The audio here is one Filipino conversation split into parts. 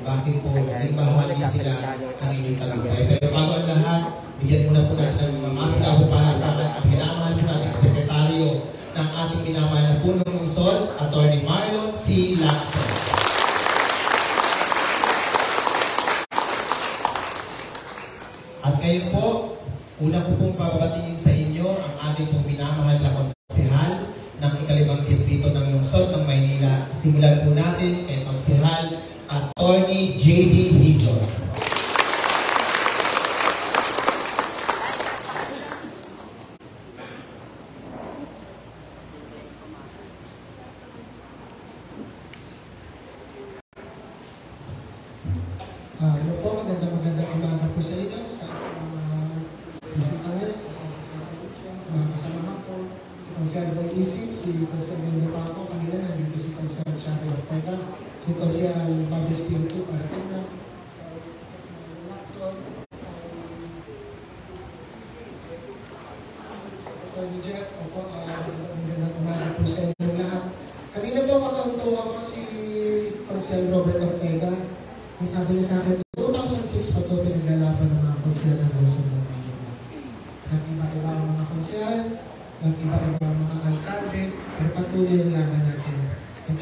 bakit po naging bahagi sila ng inyong talumpay.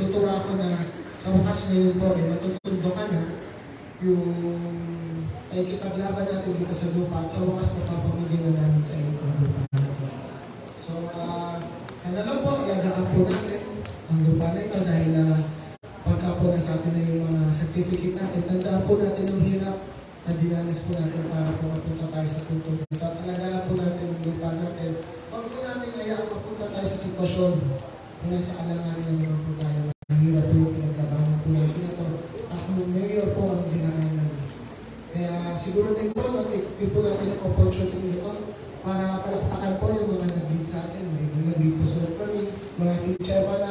natutuwa ako na sa wakas ngayon po, eh, matutundo ka na yung ay eh, ipaglaban natin dito sa lupa at sa wakas napapamigay na namin sa inyo ang lupa natin. So, uh, sana lang po, ilagaan po natin ang lupa na ito dahil uh, pagka po na sa atin na yung mga uh, certificate natin, tandaan po natin ang hirap na dinanas po natin para po mapunta tayo sa puntong dito. At alagaan po natin ang lupa natin. Huwag po natin kaya mapunta tayo sa sitwasyon na nasa alangan ng mga po tayo. po na-take po natin ang opportunity nito para palakpakan po yung mga nag-lead sa akin. May mga lead po sa mga teacher pa na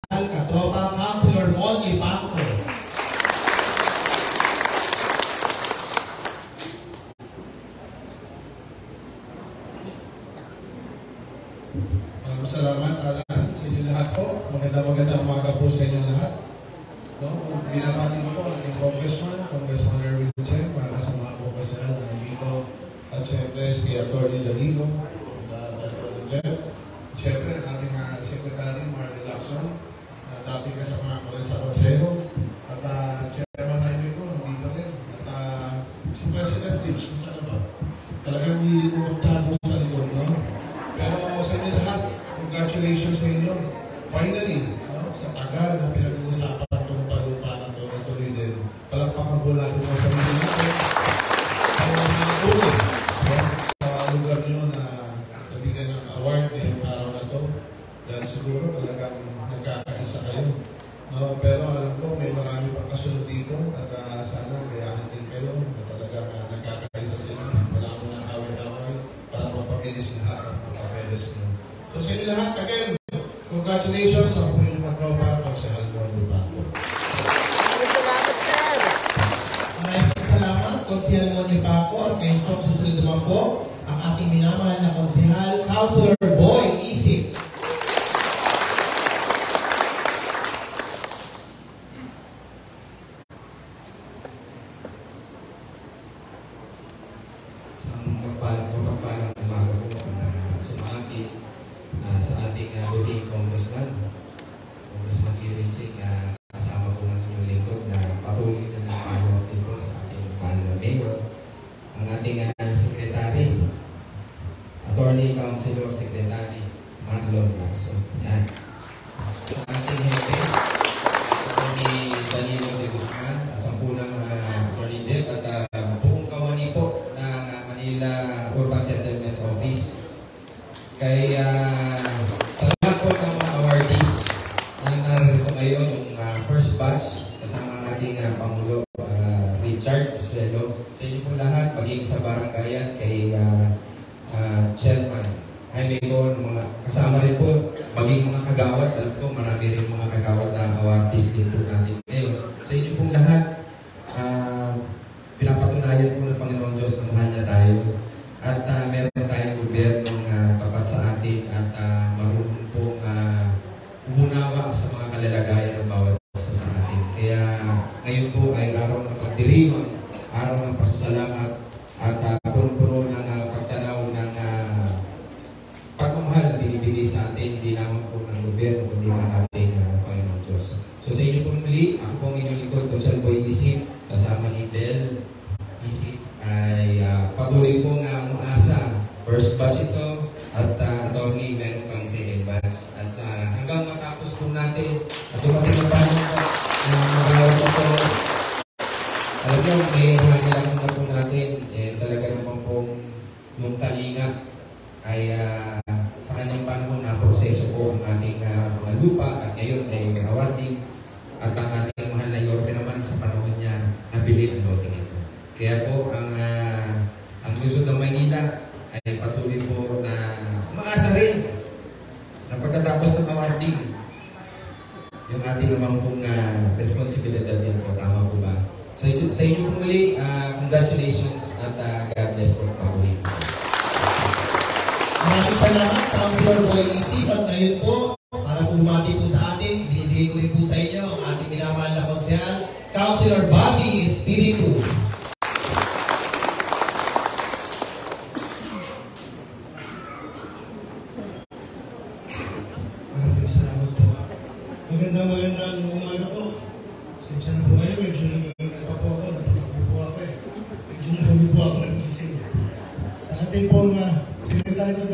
ibibigay sa atin hindi lamang po ng gobyerno kundi marami.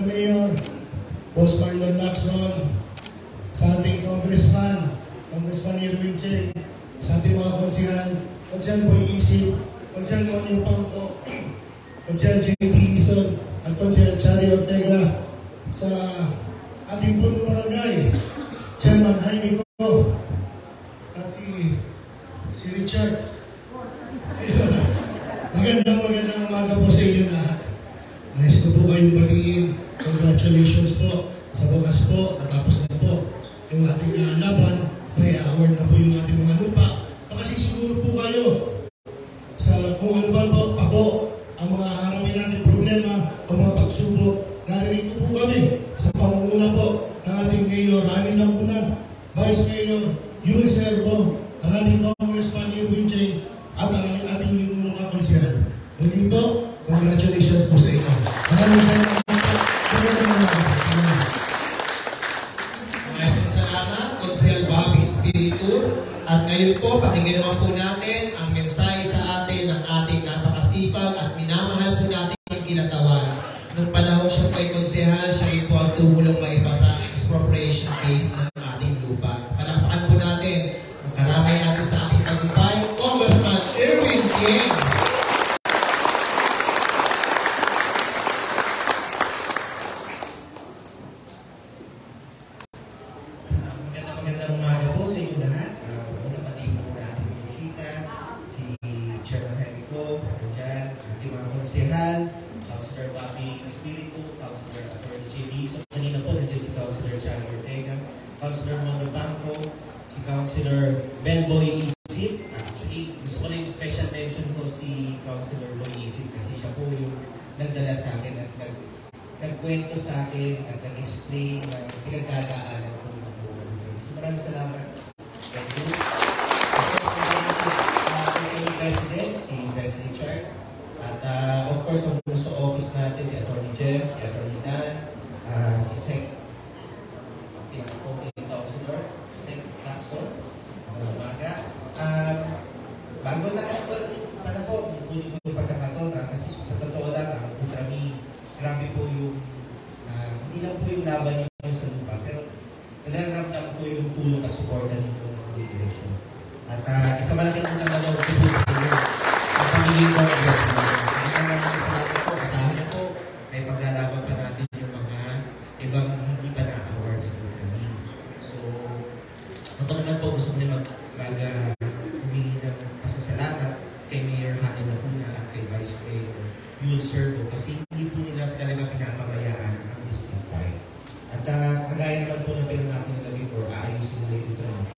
Mayor, Boss Marlon Lacson, sa ating Congressman, Congressman Irwin Cheng, sa ating mga konsihan, konsihan Boy Isip, konsihan Monyo Pangko, konsihan JP, kasi hindi po nila talaga pinamamayaan ang district 5. At uh, kagaya naman po na pinangako nila before, aayusin nila ito ng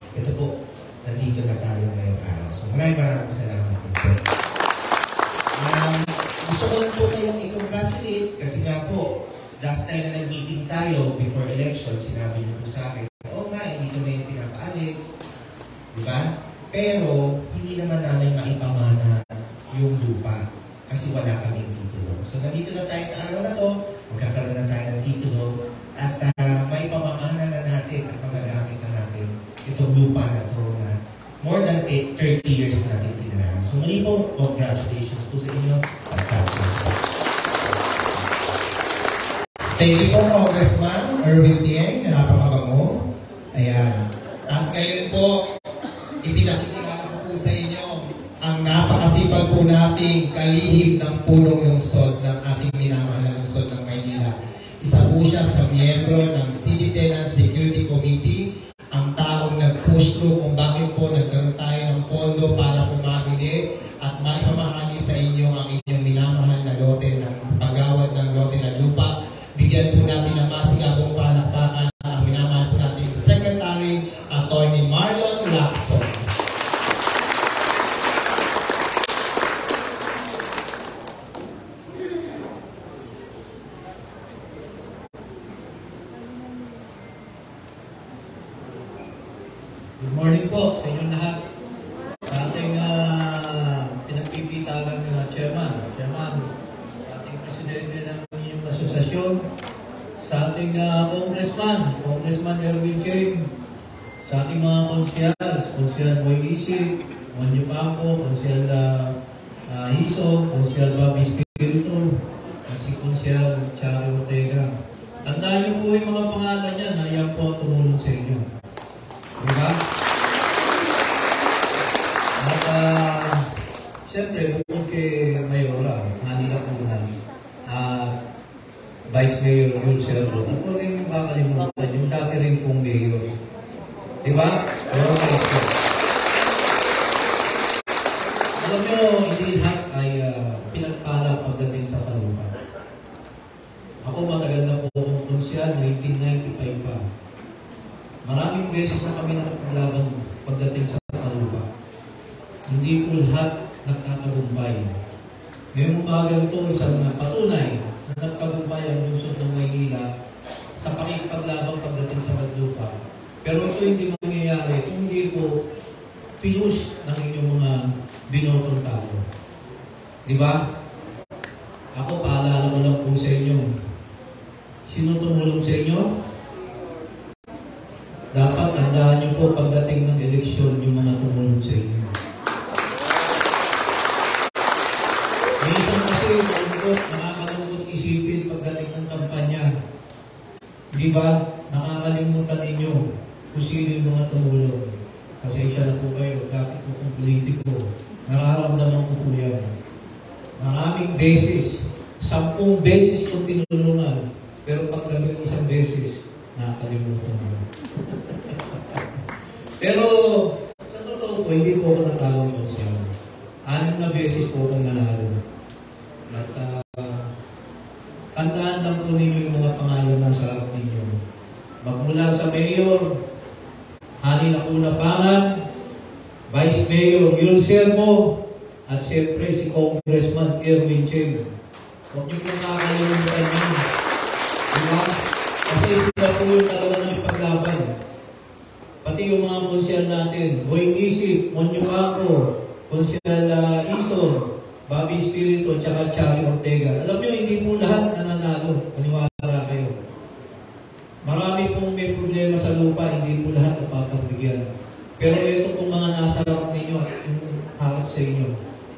morning po. Di ba? Ako, paalala ko lang po sa inyo. Sino tumulong sa inyo?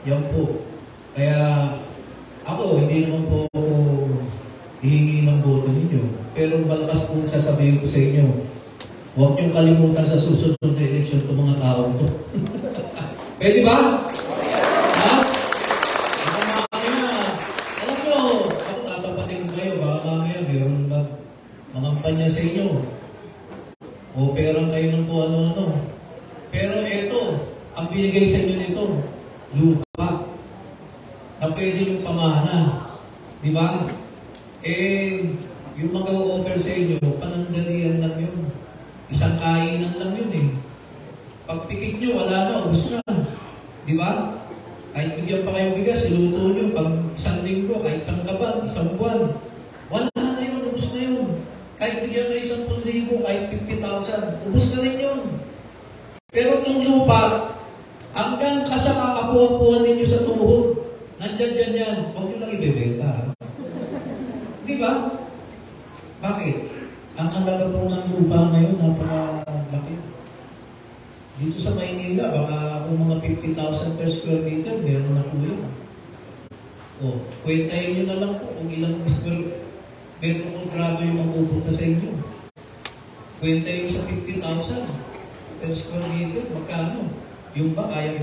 Yan po. Kaya ako, hindi naman po ako hihingi ng boto ninyo. Pero malakas po sasabihin ko sa inyo, huwag niyong kalimutan sa susunod na eleksyon itong mga tao to. Eh, Pwede ba?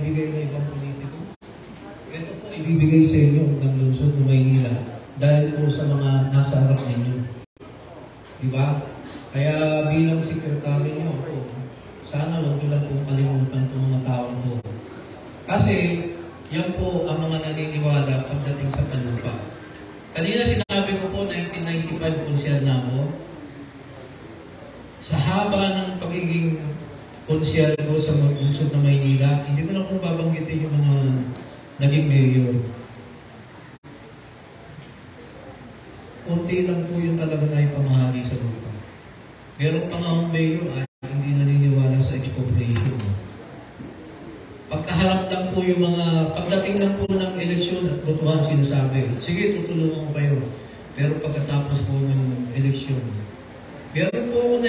ibibigay ng ibang politiko. Ito po ibibigay sa inyo ng lungsod ng Maynila dahil po sa mga nasa harap ninyo. Di ba? Kaya bilang sekretary niyo ako, sana huwag niyo lang po kalimutan po mga taong po. Kasi yan po ang mga naniniwala pagdating sa panupa. Kanina sinabi ko po, 1995 konsyal na ako. Sa haba ng pagiging konsyal ko sa mga lungsod na may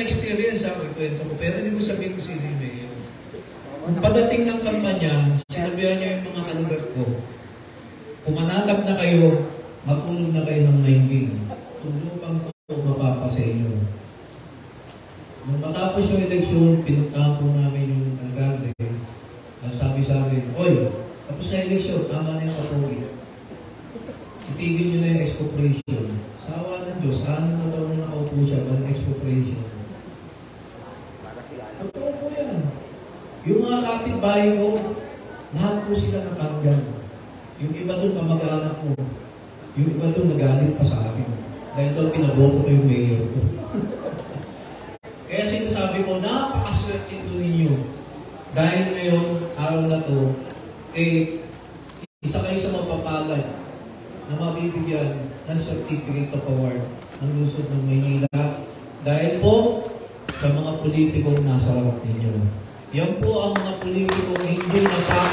experience ako, ikwento ko, pero hindi ko sabihin ko sino yung mayor. Pagdating ng kampanya, sinabihan niya yung mga kalugat ko, pumanatap na kayo kapitbahay ko, lahat po sila natanggal. Yung iba doon, kamag-anak ko. Yung iba doon, nagalit pa sa amin. Dahil daw, pinaboto ko yung mayor ko. Kaya sinasabi ko, napakaswerte po ninyo. Dahil ngayon, araw na to, eh, isa kayo sa mapapalad na mabibigyan ng Certificate of Award ng Lungsod ng Maynila. Dahil po, sa mga politikong nasa harap ninyo. Yan po ang mga politikong hindi natakot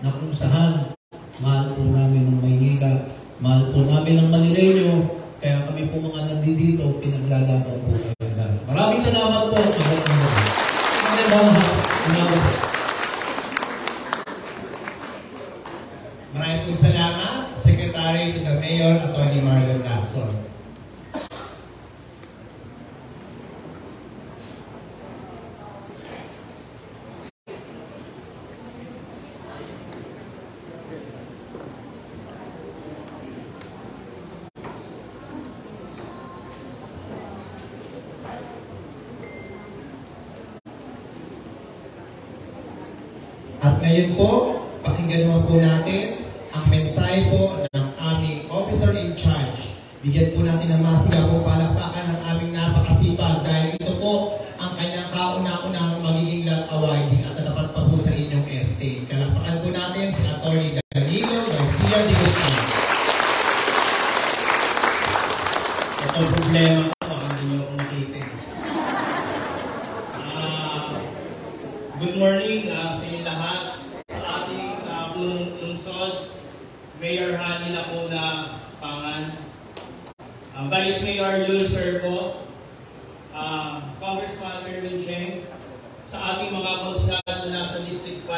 na kung saan mahal po namin ang Maynila, mahal po namin ang Manileño, kaya kami po mga nandito, pinaglalaban po kayo. Maraming salamat po. Magandang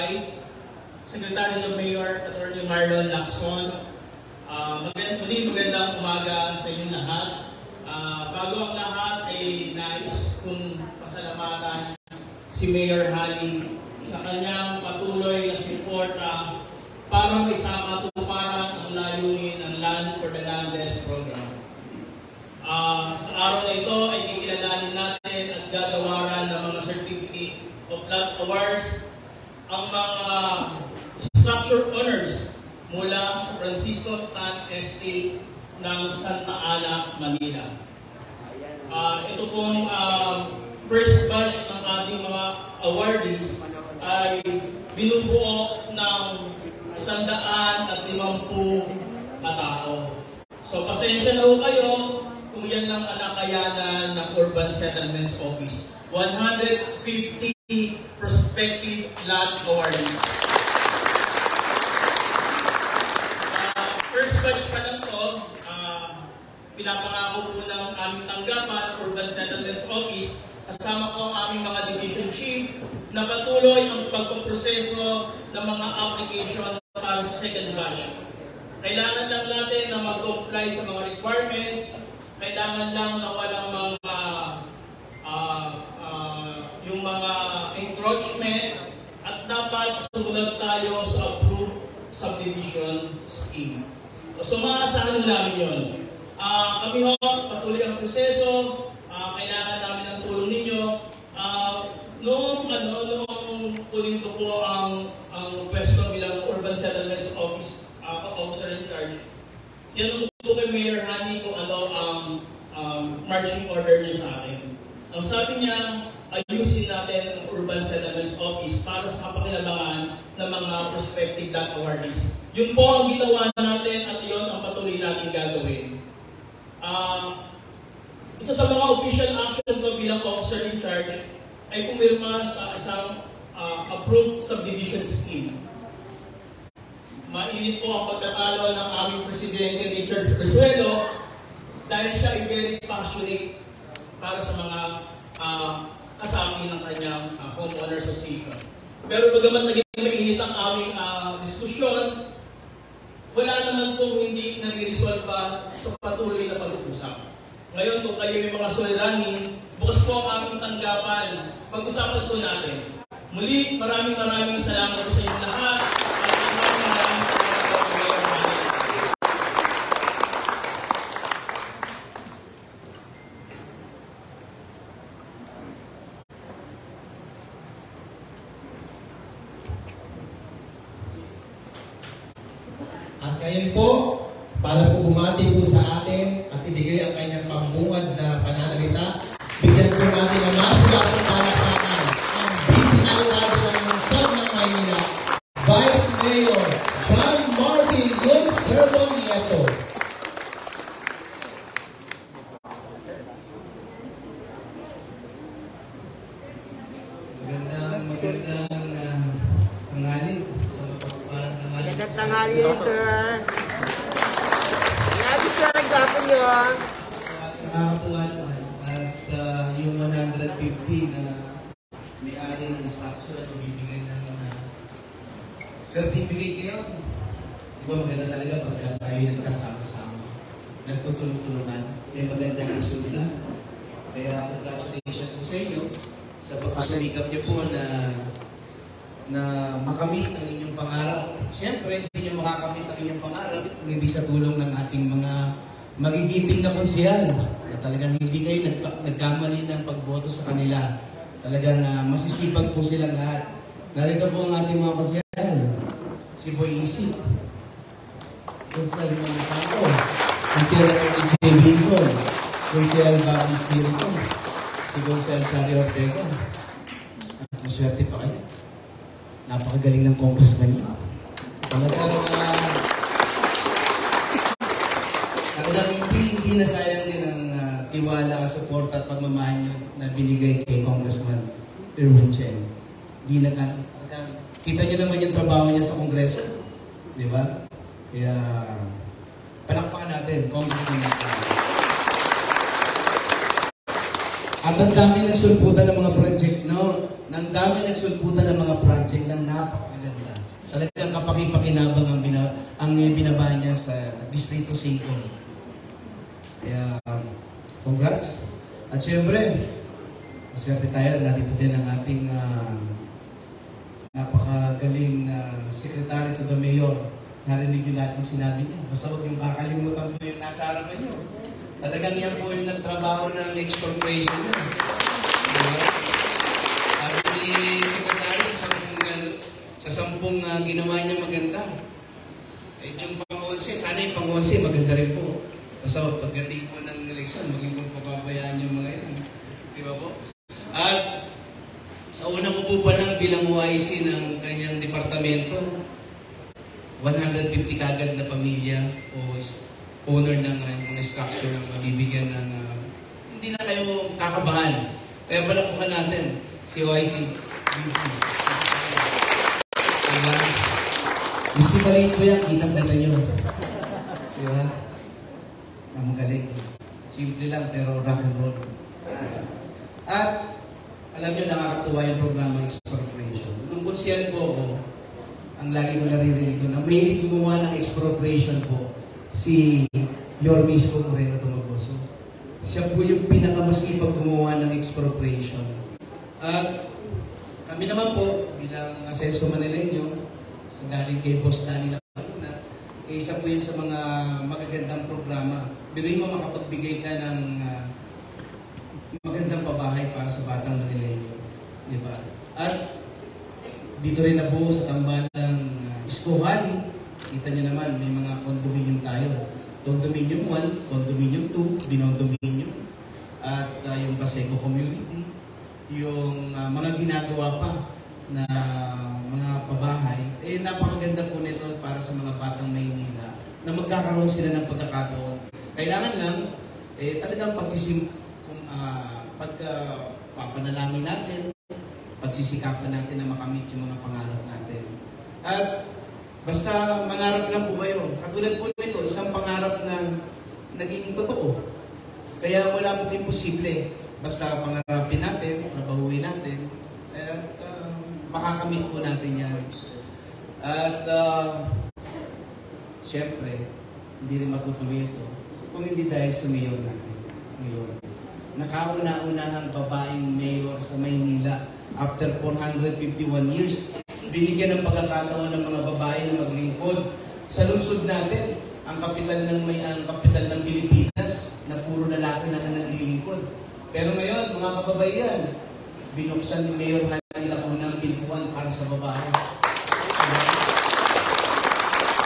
5, Secretary of Mayor Attorney Marlon Lacson, Ah, magand muli magandang umaga sa inyo lahat. Ah, bago ang lahat ay nais kong pasalamatan si Mayor Hali sa kanyang patuloy na suporta para may samatuparan ang layunin ng Land for the Landless program. Ah, sa araw na ito ay kikilalanin natin at gagawaran ng mga certificate of lot awards ang mga structure owners mula sa Francisco Tan Estate ng Santa Ana, Manila. Ah, ito pong ah, first batch ng ating mga awardees ay binubuo ng isandaan at limampung katao. So pasensya na ho kayo kung yan lang ang nakayanan ng Urban Settlements Office. 150 prospective lot awardees. Ah, first batch pa lang to, ah, pinapangako po ng aming tanggapan, Urban Settlements Office, kasama po ang aming mga division chief na patuloy ang pagpaproseso ng mga application para sa second batch. Kailangan lang natin na mag-comply sa mga requirements, kailangan lang na walang mga ah, yung mga encroachment at dapat sumunod tayo sa approved subdivision scheme. So maasahan namin yun. Ah, kami ho, patuloy ang proseso, Ah, kailangan namin ng tulong ninyo. Ah, noong, ano, noong kunin ko po ang, ang pwesto bilang Urban Settlements Office, ah, Officer in Charge, tinanong po kay Mayor Hani kung ano ang um, marching order niya sa akin. Ang sabi niya, ayusin natin ang Urban Settlements Office para sa kapakinabangan ng mga prospective dot awardees. Yun po ang ginawa natin at yun ang patuloy natin gagawin. Ah, isa sa mga official action ko bilang officer in charge ay pumirma sa isang ah, approved subdivision scheme. Mainit po ang pagkatalo ng aming presidente Richard Resuelo dahil siya ay very passionate para sa mga uh, kasapi ng kanyang uh, homeowner association. Pero bagamat naging mainit ang aming ah, diskusyon, wala naman po hindi nare-resolve pa sa patuloy na pag-uusap. Ngayon, kung kayo may mga suliranin, bukas po ang aming tanggapan. Pag-usapan po natin. Muli, maraming maraming salamat po sa inyo lahat. At maraming maraming salamat po kay Mayor Manny. At ngayon po, para po bumati po sa atin at ibigay ang kanyang pambungad na pananalita, bigyan po natin ang masulat ng palakpakan ang busy alcalde ng lungsod ng Maynila, Vice Mayor John Martin Gonservo Nieto. Magandang, magandang uh, tanghali sa mapagpalang tanghali. Magandang tanghali, sir. Lagi sir, nagdapon yun. Nakakatuwa naman. At ah, yung 150 na may-ari ng structure at bibigay ng mga certificate ngayon. Di ba maganda talaga pagka tayo nagsasama-sama, nagtutulong-tulungan, may magandang resulta. Kaya congratulations po sa inyo sa pagpasumikap niyo po na na makamit ang inyong pangarap. Siyempre, hindi niyo makakamit ang inyong pangarap kung hindi sa tulong ng ating mga magigiting na konsyal na talagang hindi kayo nagpa- nagkamali ng pagboto sa kanila. Talagang uh, masisipag po silang lahat. Narito po ang ating mga konsyal. Si Boy Isi. Konsyal ng Campo. Konsyal ng J. Vinson. Konsyal Bobby Spirito. Si Konsyal Charlie Ortega. Maswerte pa kayo. Napakagaling ng congressman niyo. Talagang, uh, talagang hindi, hindi na sayang din ang uh, tiwala, suporta at pagmamahal nyo na binigay kay Congressman Erwin Chen. Di na ka, kita nyo naman yung trabaho niya sa Kongreso. Di ba? Kaya, palakpakan natin, Congressman Erwin. At ang dami nagsulputan ng mga project, no? Nang dami nagsulputan ng mga project na napakaganda. Talagang kapaki-pakinabang ang, bina, ang binaba niya sa Distrito 5. Kaya, um, congrats. At syempre, maswerte tayo, nandito din ang ating uh, napakagaling na Secretary to the Mayor. Narinig yung lahat ng sinabi niya. Basta huwag yung kakalimutan po yung nasa harapan niyo. Talagang yan po yung nagtrabaho ng expropriation. Diba? Sabi ni Secretary sa sampung, sa sampung uh, ginawa niya maganda. Eh, yung pang-11, sana yung pang-11 maganda rin po. Basta pagdating po ng eleksyon, maging po pababayaan yung mga yan. Di ba po? At sa una ko po pa lang bilang OIC ng kanyang departamento, 150 kagad na pamilya o owner ng uh, mga structure ang mabibigyan ng uh, hindi na kayo kakabahan. Kaya palakpakan natin si OIC. Diba? Gusto pa rin ko yan, kitang-kita nyo. Diba? Ang galing. Simple lang pero rock and roll. At alam nyo, nakakatuwa yung programa expropriation. Nung konsiyan ko ako, ang lagi ko naririnig ko na may gumawa ng expropriation po si Yormisco Moreno Tumagoso. Siya po yung pinakamasipag gumawa ng expropriation. At kami naman po, bilang Asenso Manileño, galing kay Boss Danny Laguna, eh, isa po yun sa mga magagandang programa. Biruin mo makapagbigay ka ng uh, magandang pabahay para sa batang Manileño. Di ba? At dito rin nabuo sa tambalang uh, Isko Valley, kita niyo naman, may mga condominium tayo. Condominium 1, Condominium 2, Binondominium, at uh, yung Paseco Community, yung uh, mga ginagawa pa na mga pabahay, eh napakaganda po nito para sa mga batang Maynila na magkakaroon sila ng pagkakataon. Kailangan lang, eh talagang pagsisim, kung, uh, pagka papanalangin natin, pagsisikapan natin na makamit yung mga pangarap natin. At basta mangarap lang po kayo. Katulad po nito, isang pangarap na naging totoo. Kaya wala pong imposible. Basta pangarapin natin, trabahuin natin, at uh, makakamit po natin yan. At uh, siyempre, hindi rin matutuloy ito kung hindi dahil mayor natin ngayon. Nakauna-unahang babaeng mayor sa Maynila after 451 years. Binigyan ng pagkakataon ng mga babae na maglingkod sa lungsod natin, ang kapital ng may ang kapital ng Pilipinas na puro lalaki na naglilingkod. Pero ngayon, mga kababayan, binuksan ni Mayor Hani Lacuna ang pintuan para sa babae.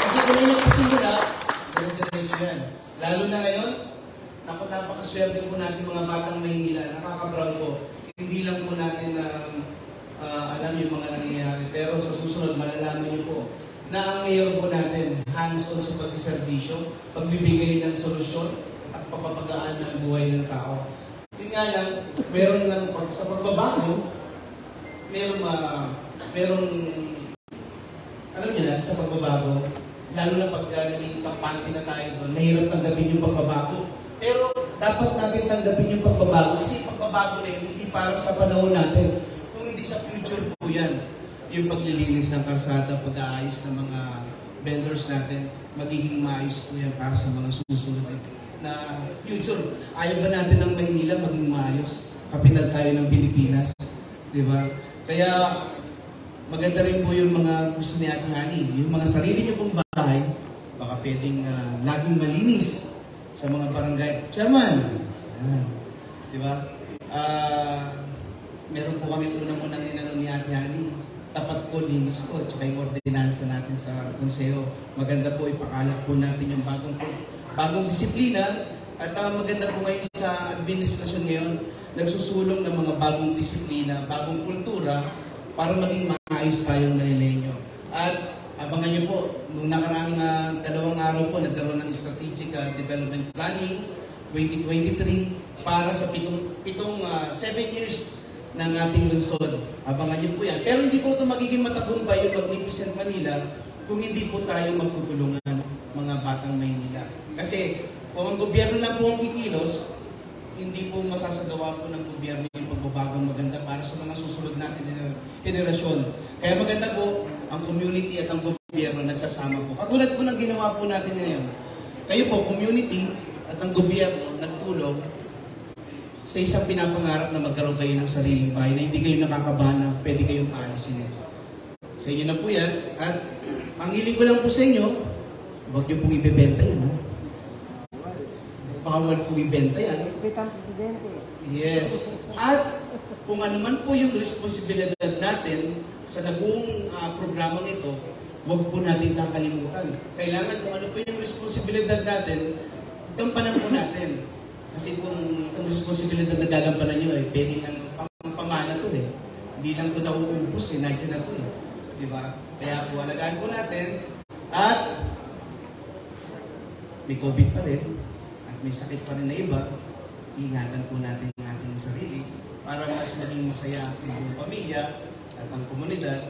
Kasi kung yung nagsimula, diretso yan. Lalo na ngayon, naku, napakaswerte po natin mga batang Maynila, nakaka-proud po. Hindi lang po natin na uh, alam yung mga nangyayari, pero sa susunod, malalaman niyo po na ang mayor po natin, hands-on sa pagsiservisyo, pagbibigay ng solusyon, at papapagaan ng buhay ng tao. Yun nga lang, meron lang pag, sa pagbabago, meron, uh, meron, alam niyo na, sa pagbabago, lalo na pag uh, naging kampante na tayo doon, mahirap tanggapin yung pagbabago. Pero dapat natin tanggapin yung pagbabago kasi pagbabago na yun, hindi para sa panahon natin, sa future po yan. Yung paglilinis ng karsada, pag-aayos ng mga vendors natin, magiging maayos po yan para sa mga susunod na future. Ayaw ba natin ng Maynila maging maayos? Kapital tayo ng Pilipinas. Di ba? Kaya maganda rin po yung mga gusto ni Ate Hani. Yung mga sarili niyo pong bahay, baka pwedeng uh, laging malinis sa mga barangay. Chairman! Di ba? Uh, meron po kami unang-unang inano ni Ate Hani. Tapat po, linis ko, tsaka yung ordinansa natin sa konseho. Maganda po, ipakalat po natin yung bagong bagong disiplina. At uh, maganda po ngayon sa administrasyon ngayon, nagsusulong ng mga bagong disiplina, bagong kultura, para maging maayos tayong Manileño. At abangan niyo po, nung nakaraang uh, dalawang araw po, nagkaroon ng Strategic uh, Development Planning 2023. para sa pitong, pitong ah, seven years ng ating lungsod. Abangan niyo po yan. Pero hindi po ito magiging matagumpay yung Magnificent Manila kung hindi po tayo magtutulungan mga batang Maynila. Kasi kung ang gobyerno lang po ang kikilos, hindi po masasagawa po ng gobyerno yung pagbabagong maganda para sa mga susunod natin gener- henerasyon. Kaya maganda po ang community at ang gobyerno nagsasama po. Katulad po ng ginawa po natin ngayon. Kayo po, community at ang gobyerno nagtulong sa isang pinapangarap na magkaroon kayo ng sariling bahay na hindi kayo nakakabahan na pwede kayong alisin. Sa inyo na po yan. At ang hiling ko lang po sa inyo, huwag niyo pong ibebenta yan. Ha? Bawal po ibenta yan. Pitang presidente. Yes. At kung ano man po yung responsibilidad natin sa nabuong ah, programang ito, huwag po natin kakalimutan. Kailangan kung ano po yung responsibilidad natin, gampanan po natin. Kasi kung itong responsibilidad na gagampanan nyo, eh, pwede ng pam- pamana to eh. Hindi lang ko nauubos eh, nandiyan na to eh. Di ba? Kaya po, alagaan po natin. At may COVID pa rin at may sakit pa rin na iba, ingatan po natin ang ating sarili para mas maging masaya ang buong pamilya at ang komunidad.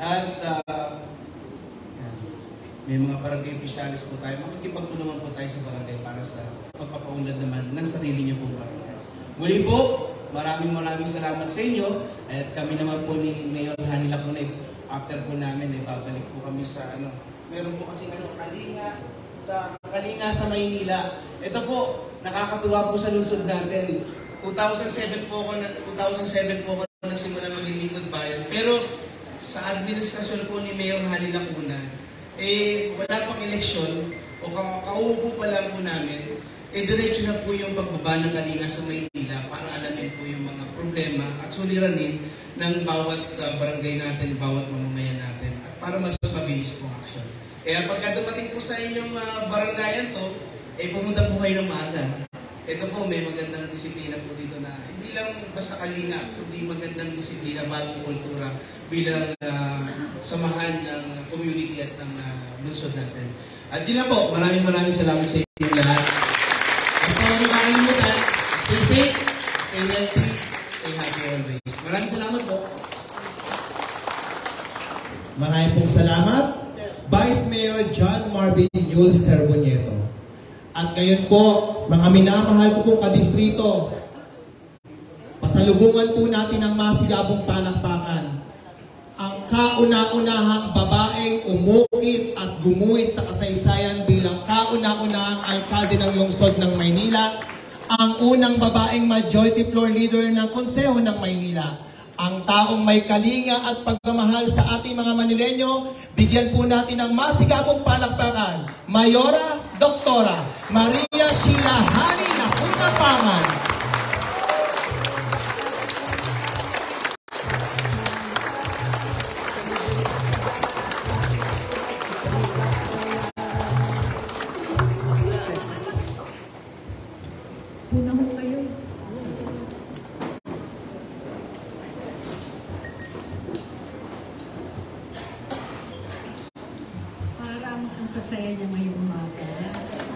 At yan. May mga barangay officialis po tayo. Makikipagtulungan po tayo sa barangay para sa pagpapaunlad naman ng sarili niyo pong barangay. Muli po, maraming maraming salamat sa inyo. At kami naman po ni Mayor Hani Lapunay, after po namin, eh, babalik po kami sa ano. Meron po kasi ano, kalinga sa Kalinga sa Maynila. Ito po, nakakatuwa po sa lungsod natin. 2007 po ako, na- 2007 po ako nagsimula maging lingkod bayan. Pero sa administrasyon po ni Mayor Hani Lacuna, eh wala pang eleksyon o ka- kauupo pa lang po namin, eh diretso na po yung pagbaba ng Kalinga sa Maynila para alamin po yung mga problema at suliranin ng bawat uh, barangay natin, bawat mamamayan natin at para mas mabilis po action. Kaya pagka dumating po sa inyong uh, barangayan to, eh pumunta po kayo ng maaga. Ito po, may magandang disiplina po dito na hindi lang basta kalinga, kundi magandang disiplina, bagong kultura bilang ah, samahan ng community at ng uh, lungsod natin. At yun na po, maraming maraming salamat sa inyo lahat. Basta huwag niyo makalimutan, stay safe, stay healthy, stay happy always. Maraming salamat po. Maraming pong salamat, Vice Mayor John Marvin Yules Cerbonieto. At ngayon po, mga minamahal ko pong kadistrito, pasalubungan po natin ang masigabong palakpakan. Ang kauna-unahang babaeng umukit at gumuhit sa kasaysayan bilang kauna-unahang alkalde ng lungsod ng Maynila, ang unang babaeng majority floor leader ng Konseho ng Maynila, ang taong may kalinga at pagmamahal sa ating mga Manilenyo, bigyan po natin ng masigabong palakpakan, Mayora Doktora Maria Sheila Hani Lacuna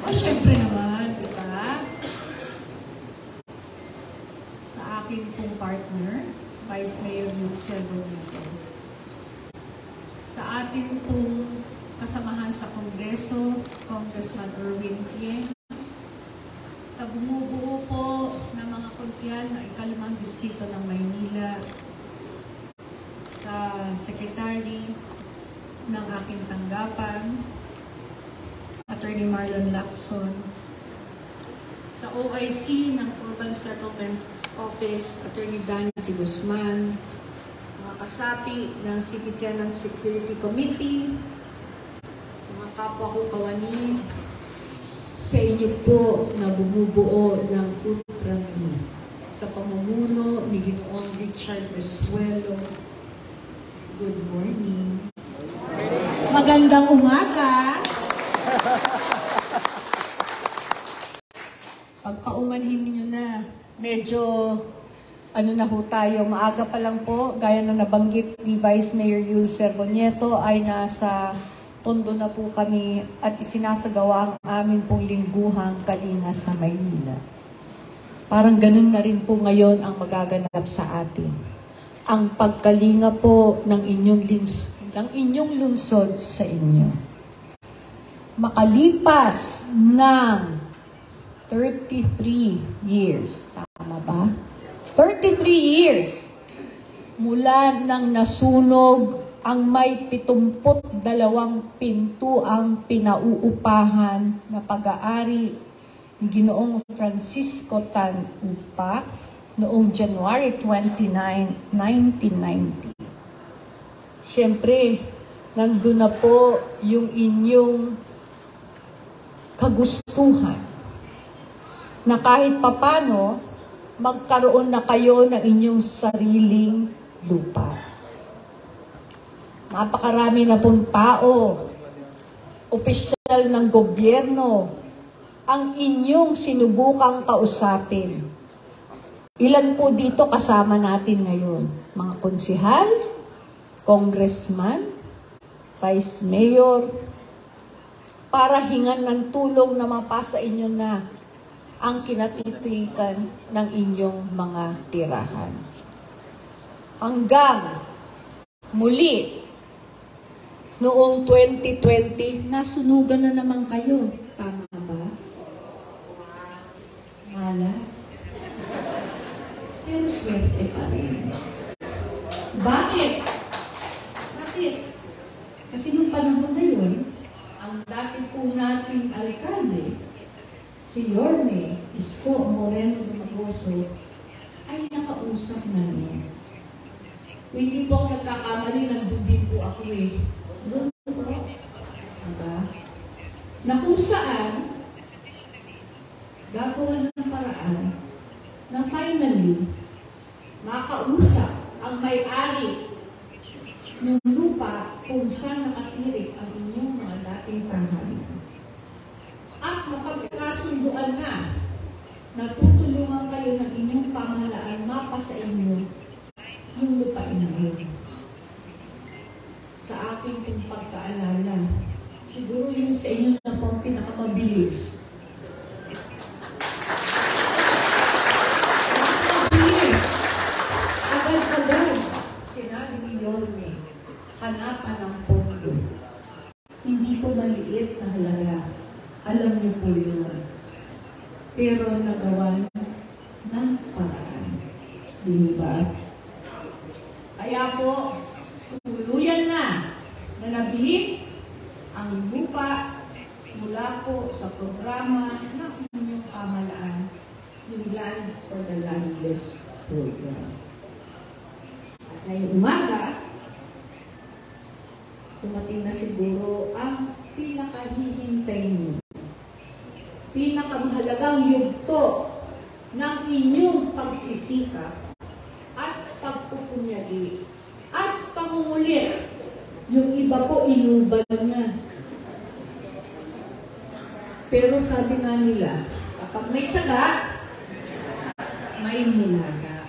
O, syempre naman, di ba? Sa akin pong partner, Vice Mayor Luke Bonito. Sa atin pong kasamahan sa Kongreso, Congressman Erwin Tieng, sa bumubuo po ng mga konsihal ng ikalimang distrito ng Maynila, sa secretary ng aking tanggapan, Attorney Marlon Lacson, sa OIC ng Urban Settlements Office, Attorney Danny T. Guzman, mga kasapi ng City Tenant Security Committee, mga kapwa ko kawani, sa inyo po na bumubuo ng Ultramin sa pamumuno ni Ginoong Richard Resuelo. Good morning. Magandang umaga. Pagkaumanhin ninyo na, medyo ano na ho tayo, maaga pa lang po, gaya na nabanggit ni Vice Mayor Yul Cerbonieto, ay nasa tondo na po kami at isinasagawa ang aming pong lingguhang kalinga sa Maynila. Parang ganun na rin po ngayon ang magaganap sa atin. Ang pagkalinga po ng inyong, lins, ng inyong lungsod sa inyo. Makalipas ng 33 years. Tama ba? 33 years mula nang nasunog ang may 72 pinto ang pinauupahan na pag-aari ni Ginoong Francisco Tan Upa noong January 29, 1990. Siyempre, nandun na po yung inyong kagustuhan na kahit papano magkaroon na kayo ng inyong sariling lupa. Napakarami na pong tao, opisyal ng gobyerno, ang inyong sinubukang kausapin. Ilan po dito kasama natin ngayon? Mga konsihal, congressman, vice mayor, para hingan ng tulong na mapasa inyo na ang kinatitikan ng inyong mga tirahan. Hanggang muli, noong 2020, nasunugan na naman kayo. Tama ba? Malas. Pero swerte pa rin. Bakit? Bakit? Kasi nung panahon na yun, ang dati po nating alkalde, si Yorme Isko Moreno Dumagoso, ay nakausap namin. Hindi po ako nagkakamali, nandun din po ako eh. Doon po. Diba? Na kung saan, gagawa ng paraan na finally, makausap ang may-ari ng lupa kung saan nakatirik ang inyong mga dating tahanan. Mapagkasunduan na na tutulungan kayo ng inyong pamahalaan mapa sa inyo yung lupain na. Sa aking pagkaalala, siguro yung sa inyo na pong pinakamabilis. Mabilis. Agad-agad. Sinabi ni Yorme, hanapan ng pondo. Hindi po maliit na halaga. Alam niyo po yun. Pero nagawa ng paraan. Di ba? Kaya po, tuluyan na na nabili ang lupa mula po sa programa ng inyong pamalaan, yung Land for the Landless Program. At ngayong umaga, tumating na siguro ang pinakahihintay niyo. Pinakamahalagang yugto ng inyong pagsisikap at pagpupunyagi at pangungulit. Yung iba po inubal na. Pero sabi nga nila, kapag may tsaga, may nilaga.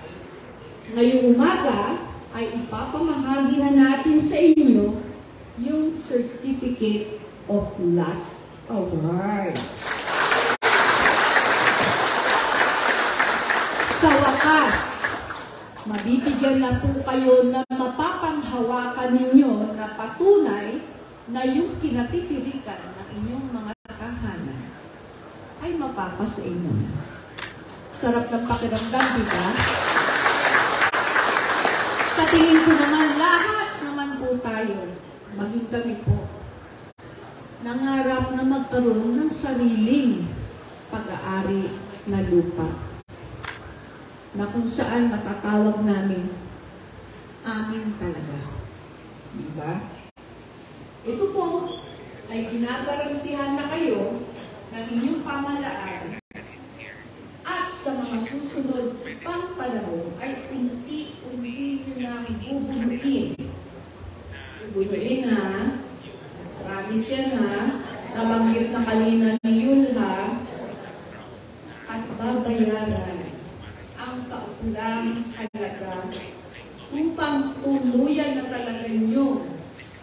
Ngayong umaga ay ipapamahagi na natin sa inyo yung Certificate of Lot Award. Sa wakas, mabibigyan na po kayo na mapapanghawakan ninyo na patunay na yung kinatitirikan ng inyong mga tahanan ay mapapasa inyo. Sarap ng pakiramdam, di ba? Sa tingin ko naman, lahat naman po tayo, maging kami po, nangarap na magkaroon ng sariling pag-aari na lupa na kung saan matatawag namin amin talaga. Diba? Ito po ay ginagarantihan na kayo ng inyong pamalaan at sa mga susunod pang panahon ay unti-unti nyo na bubunuin. Bubunuin ha. Promise yan ha. Nabanggit na kanina ni Yulha at babayaran halaga upang tuluyan na talaga nyo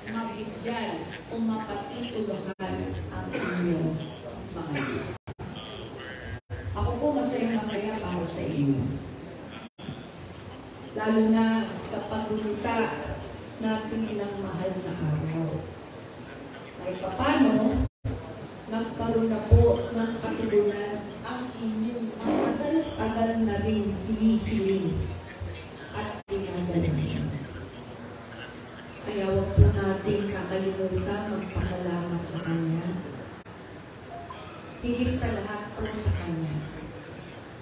mabigyan o mapatitulahan ang inyong mahal. Ako po masaya-masaya para sa inyo. Lalo na sa pagulita natin ng mahal na araw. Kahit papano, kakalimutan magpasalamat sa Kanya. Higit sa lahat po sa Kanya.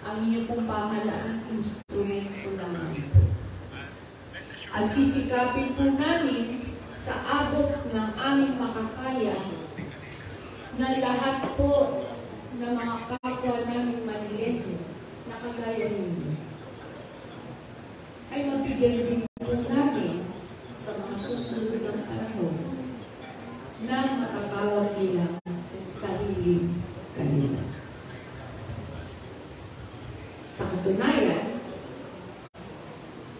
Ang inyong pong pamahalaan, instrumento lamang po. At sisikapin po namin sa abot ng aming makakaya na lahat po ng mga kapwa namin Manileño na kagaya ninyo ay mabigyan din po namin sa mga susunod ng panahon na makakawag nila ang sariling kanila. Sa katunayan,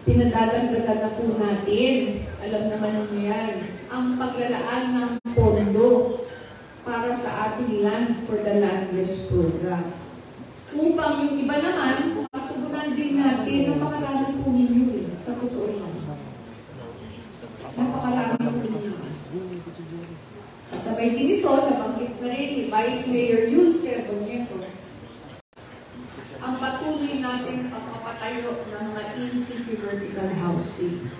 pinadadagdagan na po natin, alam naman niyo yan, ang paglalaan ng pondo para sa ating Land for the Landless program. Upang yung iba naman, matugunan din natin, napakarami po ninyo eh, sa totoo lang. Napakarami po ninyo. Kasabay din ito, nabanggit na rin ni Vice Mayor Yulce Bonyeto, ang patuloy natin pagpapatayo ng mga in-city vertical housing.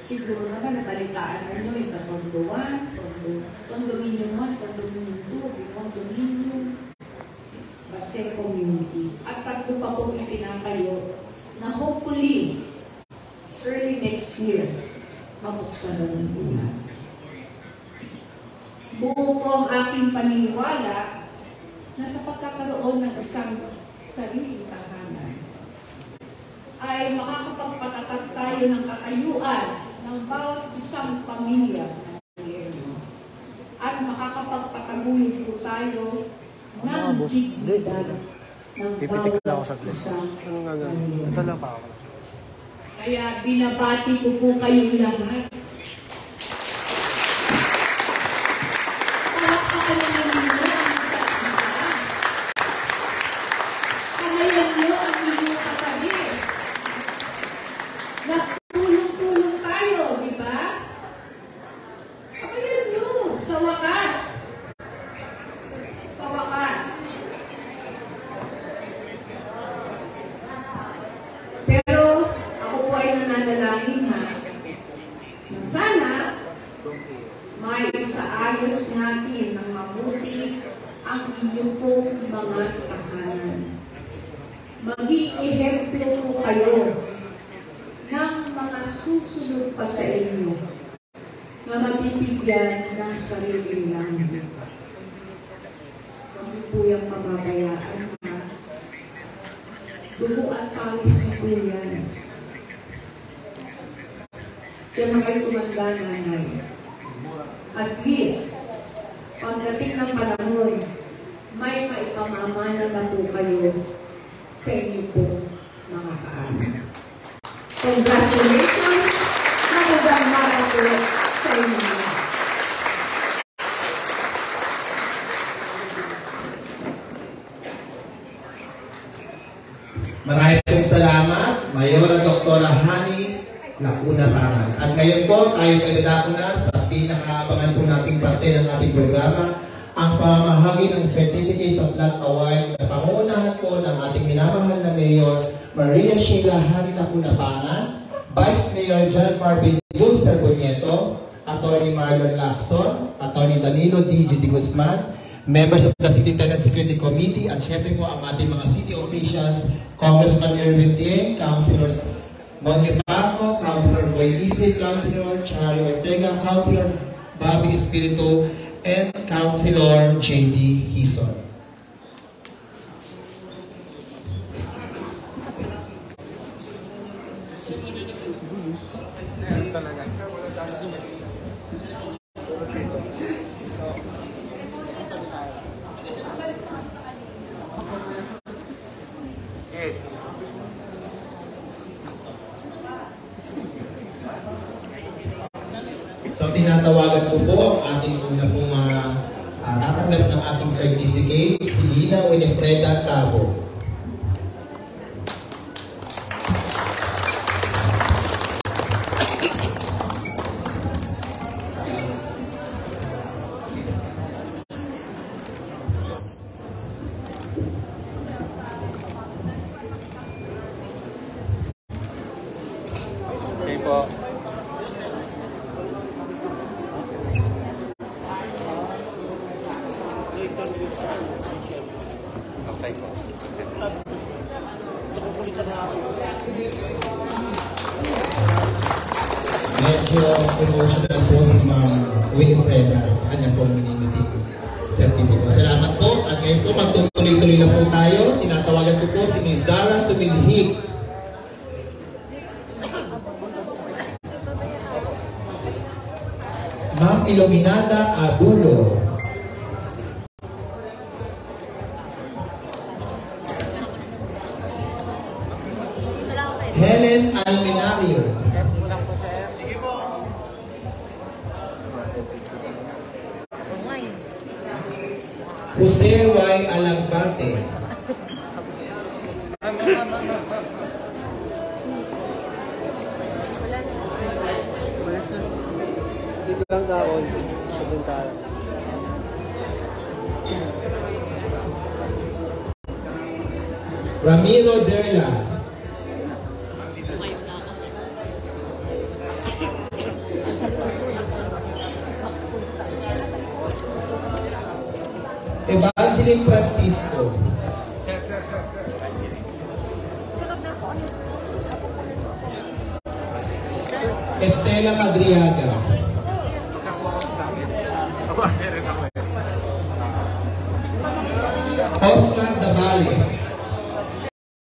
Siguro naman natalitaan na nyo sa Tondo 1, Tondo, Condominium 1, Condominium 2, Condominium, Base Community. At tatlo pa pong itinatayo na hopefully early next year, mabuksan na ng ulan. Buo po ang aking paniniwala na sa pagkakaroon ng isang sariling tahanan ay makakapagpatatag tayo ng katayuan ng bawat isang pamilya at makakapagpataguyod po tayo ng dignidad ng bawat isang pamilya. Kaya binabati ko po kayong lahat Lacuna Pangan, Vice Mayor John Marvin Dulce Bonyeto, Attorney Marlon Lacson, Attorney Danilo D. G. Guzman, members of the City Tenant Security Committee, at syempre po ang ating mga city officials, Congressman Erwin Tieng, Councilors Monye Paco, Councilor Boy Isip, Councilor Chari Ortega, Councilor Bobby Espiritu, and Councilor J.D. Hison. Medyo emotional po si Ma'am Winifreda sa kanyang pong minimitig certificate. Salamat po. At ngayon po, magtutuloy-tuloy na po tayo. Tinatawagan ko po si Ms. Zara Sumilhik. Ma'am Iluminada Abulo.